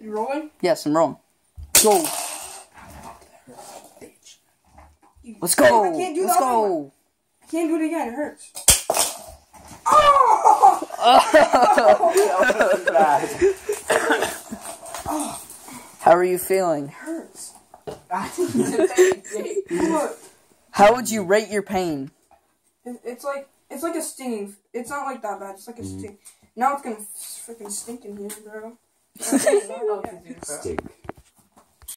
You rolling? Yes, I'm rolling. Go. Let's go. I can't do Let's the other one. go. I can't do it again. It hurts. Oh! How are you feeling? It hurts. How would you rate your pain? it's like it's like a stinging. It's not like that bad. It's like a mm-hmm. sting. Now it's gonna freaking stink in here, bro. Stick.